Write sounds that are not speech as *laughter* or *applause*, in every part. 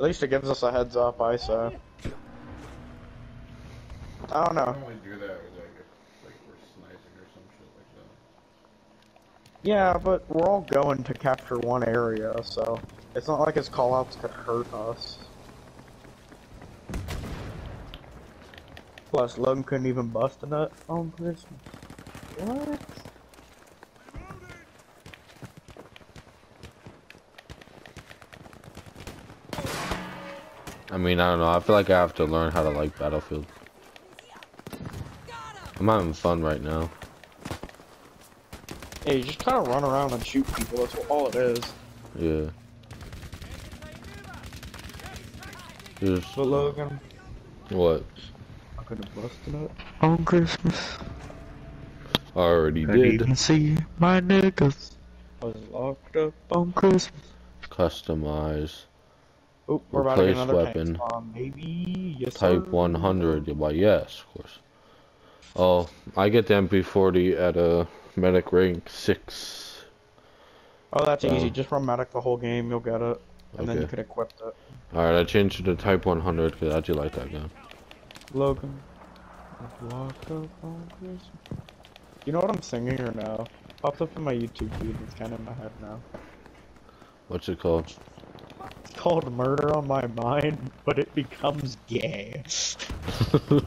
At least it gives us a heads up, I say. I don't know. only do that with like if like we're sniping or some shit like that. Yeah, but we're all going to capture one area, so it's not like his callouts could hurt us. Plus, Logan couldn't even bust a nut on Christmas. What? I mean, I don't know. I feel like I have to learn how to like Battlefield. I'm having fun right now. Yeah, you just kind of run around and shoot people. That's what, all it is. Yeah. Just But Logan, what? I could have busted it on Christmas. I already Couldn't did. even see my niggas. I was locked up on Christmas. Customize. Oop, we're about to get Replace another weapon. maybe. Yes, Type sir. 100. Yeah, Why, yes, of course. Oh, I get the MP40 at a medic rank 6. Oh, that's Oh. easy. Just run medic the whole game. You'll get it, and then you can equip it. Alright, I changed it to Type 100 because I do like that gun. Logan. was up on Christmas. You know what I'm singing or no? Popped up in my YouTube feed. It's kind of in my head now. What's it called? It's called Murder on My Mind, but it becomes gay. *laughs*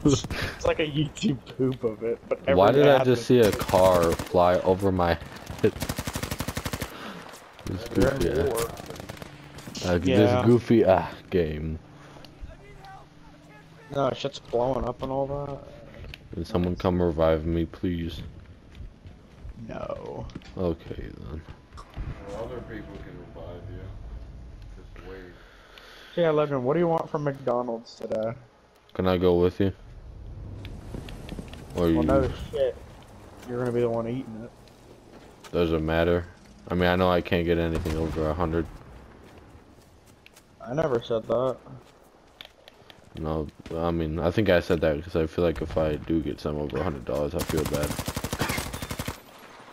It's like a YouTube poop of it, but every Why did I just see a car fly over my head? This goofy, ass- uh, Yeah. this goofy ah game. No, shit's blowing up and all that. Can someone come revive me, please? No. Okay then. Well, other people can revive you. Just wait. Yeah, Logan, what do you want from McDonald's today? Can I go with you? Or you? Well, no shit. You're gonna be the one eating it. Doesn't matter. I mean, I know I can't get anything over a hundred. I never said that. No, I mean, I think I said that because I feel like if I do get some over a hundred dollars, I feel bad.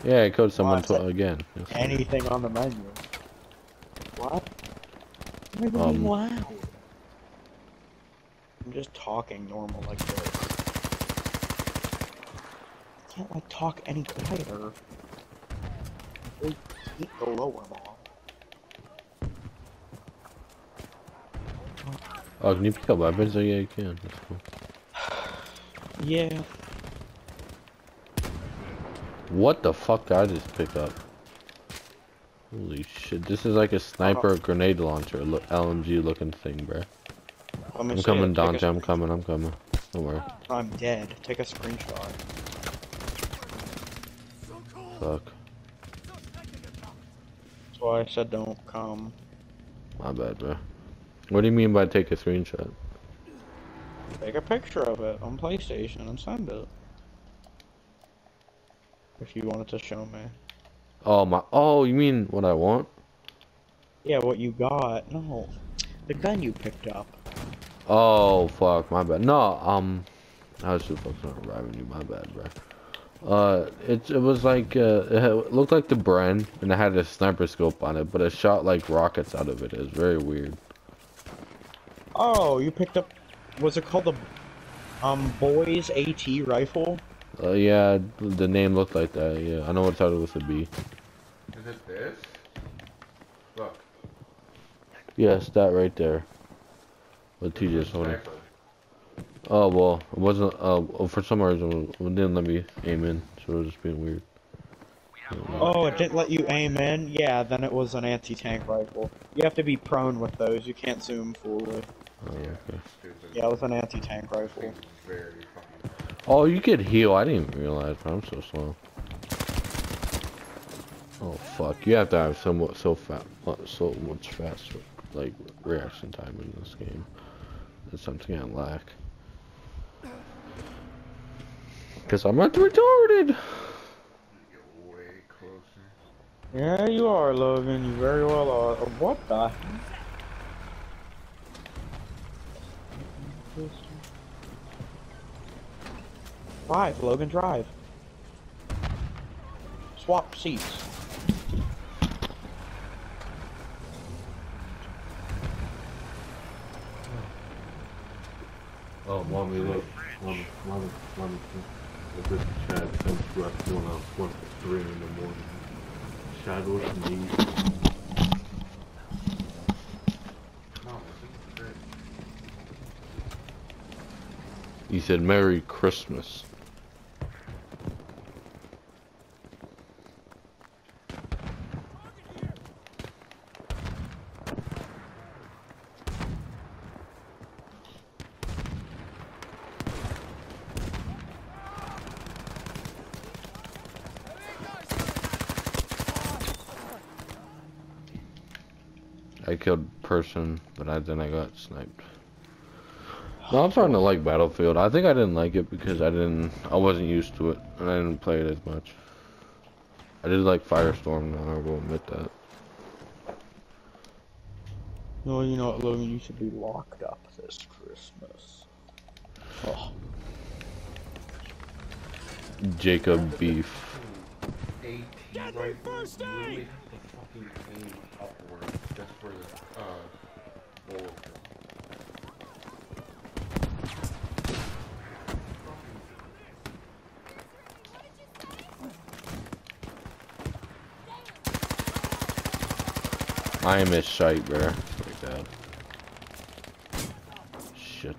Yeah, I code someone said to again. Anything on the menu. What? Maybe Um, loud. I'm just talking normal like this. I Can't like talk any quieter. Really keep the lower ball. Oh, can you pick up weapons? Oh yeah, you can. That's cool. *sighs* Yeah. What the fuck did I just pick up? Holy shit! This is like a sniper grenade launcher, look, LMG looking thing, bruh. Let me I'm coming, it. Take a Dante. I'm coming. I'm coming. Don't worry. I'm dead. Take a screenshot. Fuck. That's why I said don't come. My bad, bruh. What do you mean by take a screenshot? Take a picture of it on PlayStation and send it. If you wanted to show me. Oh my. Oh, you mean what I want? Yeah, what you got. No. The gun you picked up. Oh fuck, my bad. No, um, I was just focused on you. My bad, bro. Uh, it it was like uh, it had- looked like the Bren, and it had a sniper scope on it, but it shot like rockets out of it. It was very weird. Oh, you picked up. Was it called the um boys AT rifle? Uh, yeah, the name looked like that. Yeah, I know what title was to be. Is it this? Look. Yes, that right there. What T just holding. Sniper. Oh well, it wasn't. Uh, well, for some reason, it didn't let me aim in, so it was just being weird. Oh, it didn't let you aim in? Yeah, then it was an anti-tank rifle. You have to be prone with those, you can't zoom fully. Oh, okay. Yeah, it was an anti-tank rifle. thing's very fucking. Oh, you could heal. I didn't even realize, I'm so slow. Oh fuck! You have to have somewhat so fast, uh, so much faster, like reaction time in this game. That's something I lack. Cause I'm not retarded. Yeah, you are, Logan. You very well are. Oh, What the? Drive, Logan, drive. Swap seats. Eleven, eleven. If this Chad sends Russ going on one to three in the morning. Shadowless and me. No, this is great. He said Merry Christmas. I killed person, but I then I got sniped. No, I'm starting to like Battlefield. I think I didn't like it because I didn't, I wasn't used to it, and I didn't play it as much. I did like Firestorm, though, I will admit that. No, you know what, Logan? You should be locked up this Christmas. Oh, Jacob Beef. AT rifle first literally aid! For the uh bullet. I am a shite, bro. Like that. Shit.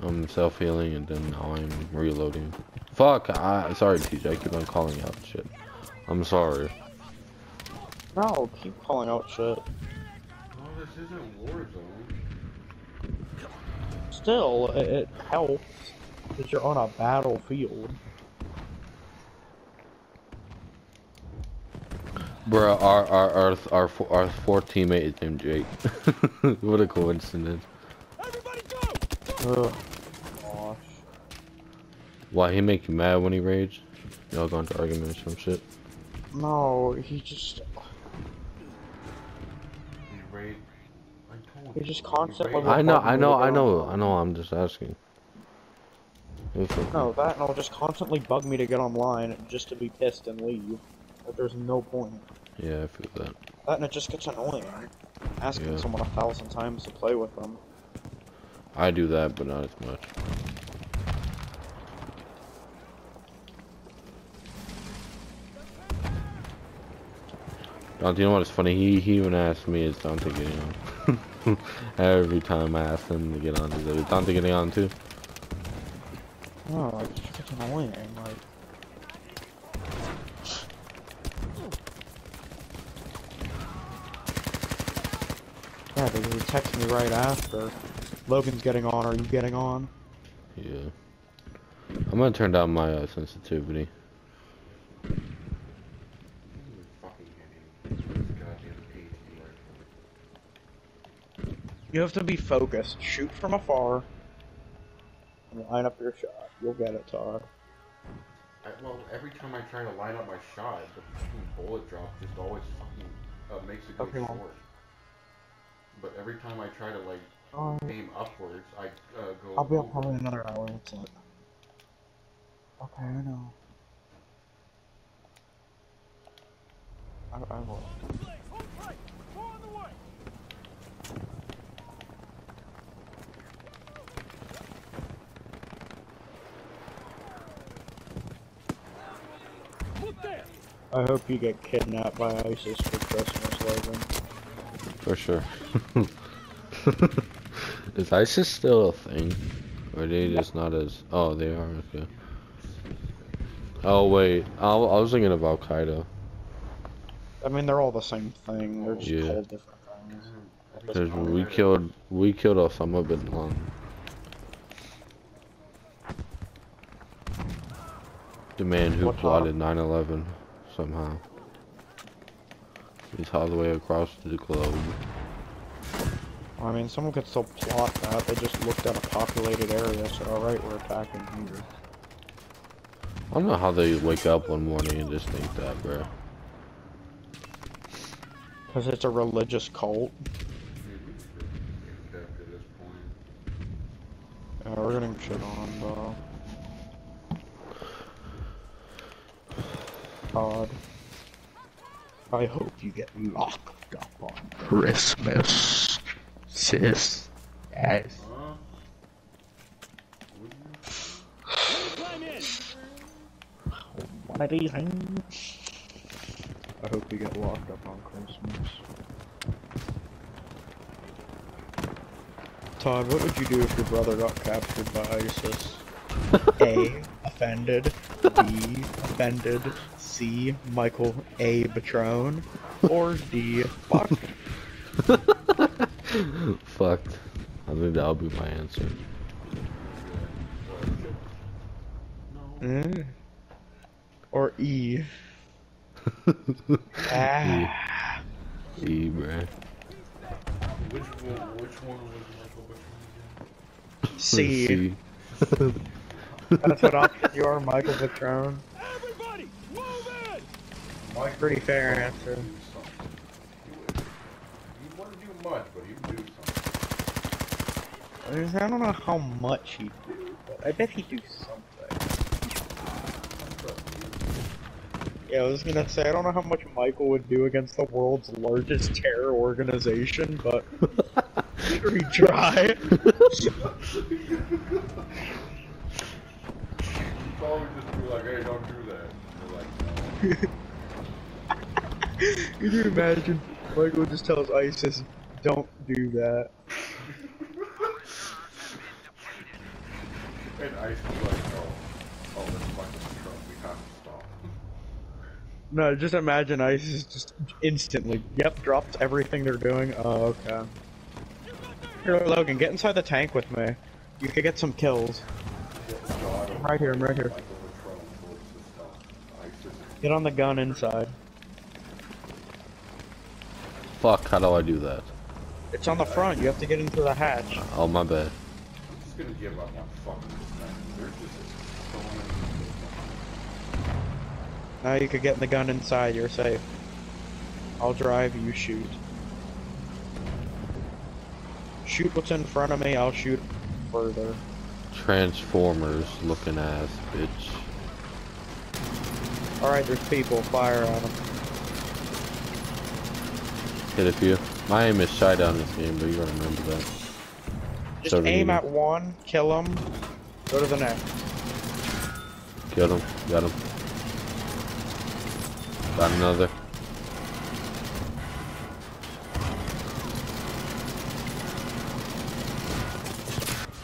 I'm self-healing and then now I'm reloading. Fuck, I, sorry TJ, I keep on calling out shit. I'm sorry. No, keep calling out shit. Oh, this isn't Warzone. Still, it, it helps that you're on a battlefield. Bruh, our, our, our, our, fo- our fourth teammate is named Jake. *laughs* what a coincidence. Everybody go! Ugh. Gosh. Why, he make you mad when he rage? Y'all going to argument or some shit? No, he just I told He you. just constantly I know, I know, I know, I know, I'm just asking. No that and I'll just constantly bug me to get online just to be pissed and leave. Like there's no point. Yeah, I feel that. That and it just gets annoying. Asking Yeah. someone a thousand times to play with them. I do that, but not as much. Dante, you know what's funny? He he even asked me, is Dante getting on? *laughs* Every time I ask him to get on, he's like, is Dante getting on too? No, like it just gets annoying. Like yeah, they, they text me right after. Logan's getting on. Are you getting on? Yeah. I'm gonna turn down my uh, sensitivity. Who is fucking hitting this goddamn AT rifle? You have to be focused. Shoot from afar. And line up your shot. You'll get it, Todd. I, well, every time I try to line up my shot, the fucking bullet drop just always fucking uh, makes it go Okay, well. short. But every time I try to like Um, aim upwards, I uh, go. I'll be up probably another hour. That's it. Okay, I know. I, I will. Hold tight! More on the way! Look there! I hope you get kidnapped by ISIS for Christmas, Logan. For sure. *laughs* is ISIS still a thing? Or are they just not as... Oh, they are, okay. Oh, wait. I, I was thinking of Al Qaeda. I mean, they're all the same thing. They're just Yeah. called different things. We killed... We killed Osama bin Laden. The man who What plotted 9-11, somehow. He's all the way across the globe. I mean, someone could still plot that. They just looked at a populated area, said, alright, we're attacking here. I don't know how they wake up one morning and just think that, bro. Because it's a religious cult. After this point. Yeah, we're getting shit on, though. Todd. I hope you get locked up on Christmas. Sis. Yes. One of these things. I hope you get locked up on Christmas. Todd, what would you do if your brother got captured by ISIS? *laughs* A. Offended. B. Offended. C. Michael A. Patron. Or D. Fucked. *laughs* Fucked. I think that'll be my answer. Mm. Or E. *laughs* Ah. E, bruh. Which one? Which one was Michael Patron C. *laughs* C. That's what option you are, Michael Patron. Everybody, move in. again? Pretty fair answer. He wouldn't do much, but he would do something. I don't know how much he'd do, but I bet he'd do something. Yeah, I was gonna say, I don't know how much Michael would do against the world's largest terror organization, but sure he'd try. He'd probably just be like, hey, don't do that. *laughs* And they're like, no. *laughs* Could you imagine? Michael just tells ISIS, don't do that. And ISIS like, oh, oh, that's Michael Patron. We have to stop. No, just imagine ISIS just instantly, yep, drops everything they're doing. Oh, okay. Here, Logan, get inside the tank with me. You could get some kills. I'm right here, I'm right here. Michael Patron towards the stop. ISIS. Get on the gun inside. Fuck, how do I do that? It's on the front, you have to get into the hatch. Oh, my bad. I'm just gonna give up on fucking this thing. They're just so many. Now you could get in the gun inside, you're safe. I'll drive, you shoot. Shoot what's in front of me, I'll shoot further. Transformers looking ass, bitch. Alright, there's people, fire on them. Hit a few. My aim is shy down this game, but you gotta remember that. Just So aim at one, kill him, go to the next. Killed him. Got him. Got another.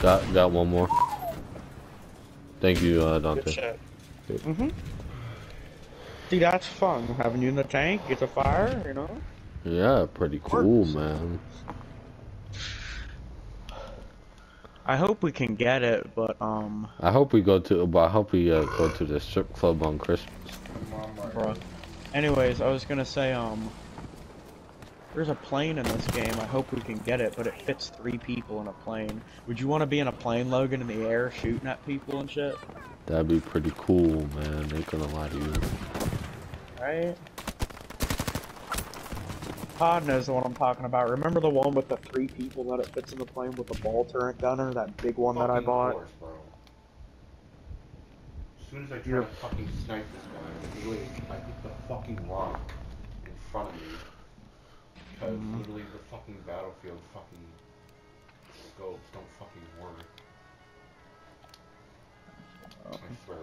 Got got one more. Thank you, uh, Good Dante. Mm-hmm. See, that's fun, having you in the tank, get a fire, you know? Yeah, pretty cool, man. I hope we can get it, but, um, I hope we go to, but I hope we uh, go to the strip club on Christmas. Mom, like, bruh. Anyways, I was gonna say, um, there's a plane in this game. I hope we can get it, but it fits three people in a plane. Would you want to be in a plane, Logan, in the air, shooting at people and shit? That'd be pretty cool, man. Ain't gonna lie to you. Right? Todd knows the one I'm talking about. Remember the one with the three people that it fits in the plane with the ball turret gunner? That big one that I bought? course, bro. As soon as I try You're- to fucking snipe this guy, I hit the fucking rock in front of me. Because Mhm. literally the fucking battlefield fucking scopes don't fucking work. I swear,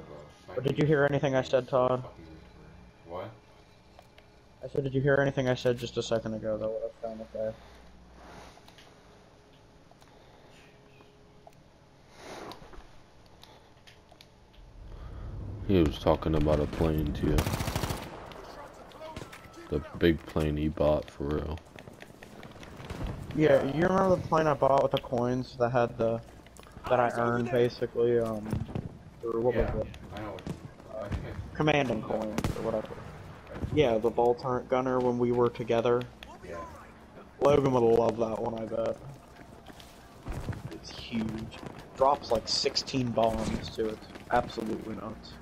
bro. Did you hear anything I said, Todd? What? I said, did you hear anything I said just a second ago that what I was trying to say? He was talking about a plane too. The big plane he bought for real. Yeah, you remember the plane I bought with the coins that had the that I earned basically, um, or what yeah, was it? I know. I think Commanding coins or whatever. Yeah, the ball turret gunner when we were together. Yeah. Logan would love that one, I bet. It's huge. Drops like 16 bombs to it. Absolutely nuts.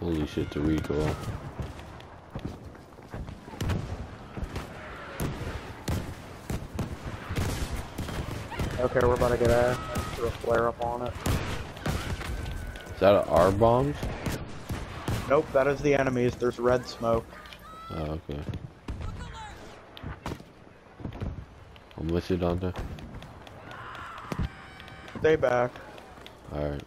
Holy shit, the recoil. Okay, we're about to get a, a flare up on it. Is that our bombs? Nope, that is the enemies. There's red smoke. Oh, okay. I'm with you, Dante. Stay back. Alright.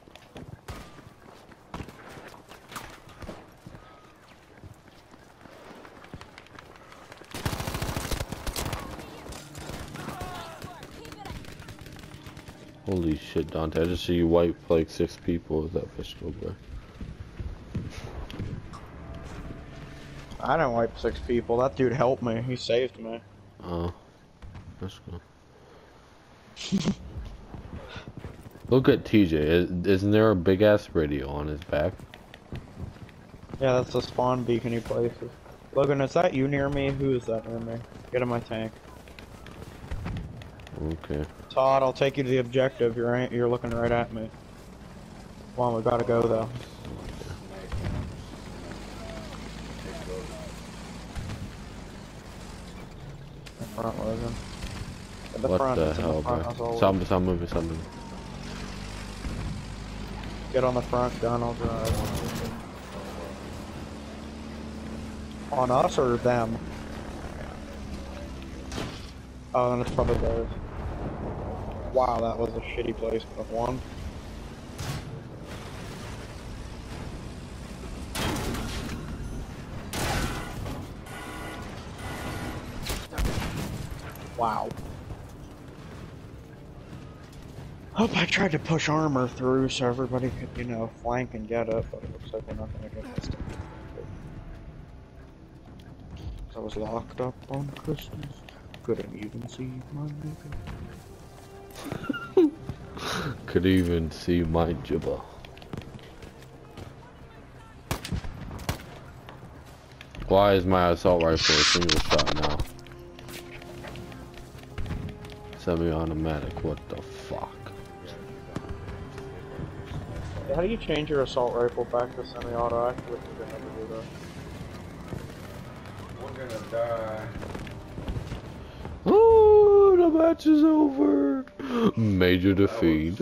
Holy shit, Dante. I just see you wipe like six people with that pistol, bro. I didn't wipe six people. That dude helped me. He saved me. Oh. That's good. *laughs* Look at TJ. Is, isn't there a big ass radio on his back? Yeah, that's the spawn beacon he places. Logan, is that you near me? Who is that near me? Get in my tank. Okay. Todd, I'll take you to the objective. You're right, you're looking right at me. Come on, we gotta go though. The front, Logan. At the what front, the hell, the front, bro? as always. Something, something moving. Get on the front, gun, I'll drive. On us or them? Oh, then it's probably theirs. Wow, that was a shitty placement of one. Wow. Hope I tried to push armor through so everybody could, you know, flank and get it, but it looks like we're not gonna get this time. I was locked up on Christmas. Couldn't even see my nigga. *laughs* Could even see my jibba. Why is my assault rifle a single shot now? Semi-automatic, what the fuck? How do you change your assault rifle back to semi-auto? I actually think I never do that. We're gonna die. Oh, the match is over. Major defeat.